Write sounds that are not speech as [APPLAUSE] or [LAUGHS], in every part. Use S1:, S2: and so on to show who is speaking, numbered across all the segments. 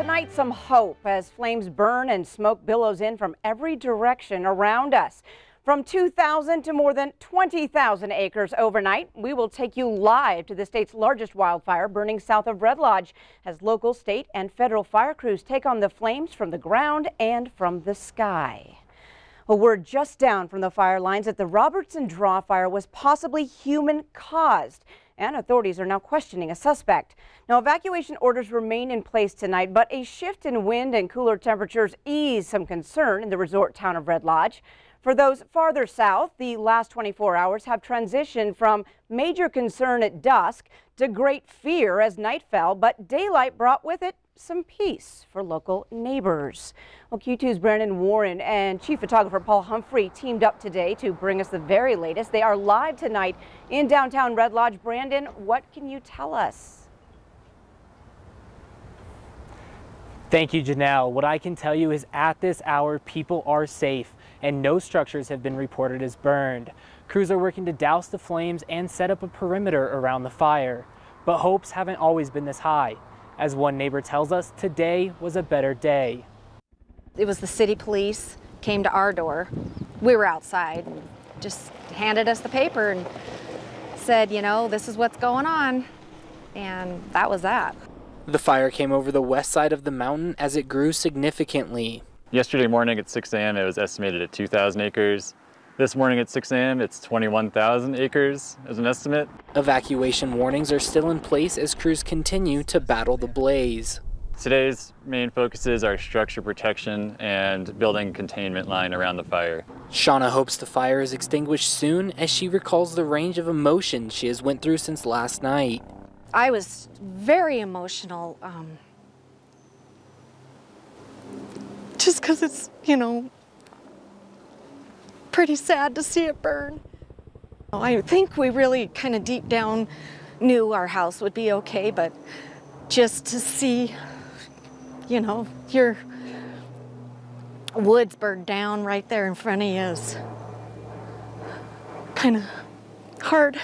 S1: tonight some hope as flames burn and smoke billows in from every direction around us. From 2,000 to more than 20,000 acres overnight, we will take you live to the state's largest wildfire burning south of Red Lodge as local, state, and federal fire crews take on the flames from the ground and from the sky. A word just down from the fire lines that the Robertson Draw fire was possibly human caused and authorities are now questioning a suspect. Now, evacuation orders remain in place tonight, but a shift in wind and cooler temperatures ease some concern in the resort town of Red Lodge. For those farther south, the last 24 hours have transitioned from major concern at dusk to great fear as night fell, but daylight brought with it some peace for local neighbors. Well, Q2's Brandon Warren and Chief Photographer Paul Humphrey teamed up today to bring us the very latest. They are live tonight in downtown Red Lodge. Brandon, what can you tell us?
S2: Thank you, Janelle. What I can tell you is at this hour, people are safe and no structures have been reported as burned. Crews are working to douse the flames and set up a perimeter around the fire. But hopes haven't always been this high. As one neighbor tells us, today was a better day.
S3: It was the city police came to our door. We were outside and just handed us the paper and said, you know, this is what's going on. And that was that.
S4: The fire came over the west side of the mountain as it grew significantly.
S5: Yesterday morning at 6 a.m. it was estimated at 2,000 acres. This morning at 6 a.m. it's 21,000 acres as an estimate.
S4: Evacuation warnings are still in place as crews continue to battle the blaze.
S5: Today's main focuses are structure protection and building containment line around the fire.
S4: Shauna hopes the fire is extinguished soon as she recalls the range of emotions she has went through since last night.
S3: I was very emotional. Um, just because it's, you know, pretty sad to see it burn. I think we really kind of deep down knew our house would be okay, but just to see, you know, your woods burned down right there in front of you is kind of hard.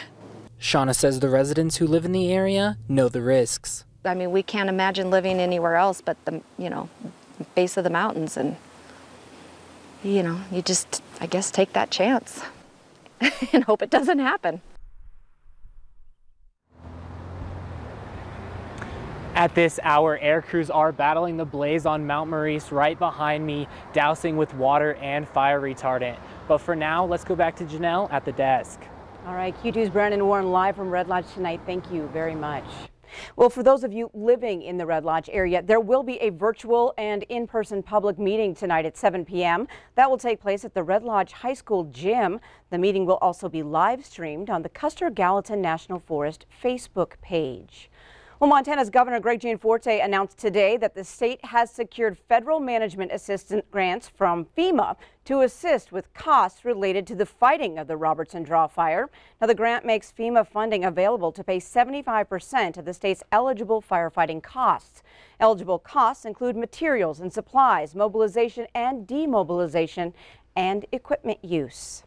S4: Shauna says the residents who live in the area know the risks.
S3: I mean, we can't imagine living anywhere else but the, you know, base of the mountains and, you know, you just, I guess, take that chance [LAUGHS] and hope it doesn't happen.
S2: At this hour, air crews are battling the blaze on Mount Maurice right behind me, dousing with water and fire retardant. But for now, let's go back to Janelle at the desk.
S1: All right, Q2's Brandon Warren live from Red Lodge tonight. Thank you very much. Well, for those of you living in the Red Lodge area, there will be a virtual and in-person public meeting tonight at 7 p.m. That will take place at the Red Lodge High School gym. The meeting will also be live streamed on the Custer Gallatin National Forest Facebook page. Well, Montana's Governor Greg Gianforte announced today that the state has secured federal management assistance grants from FEMA to assist with costs related to the fighting of the Robertson Draw fire. Now, the grant makes FEMA funding available to pay 75% of the state's eligible firefighting costs. Eligible costs include materials and supplies, mobilization and demobilization, and equipment use.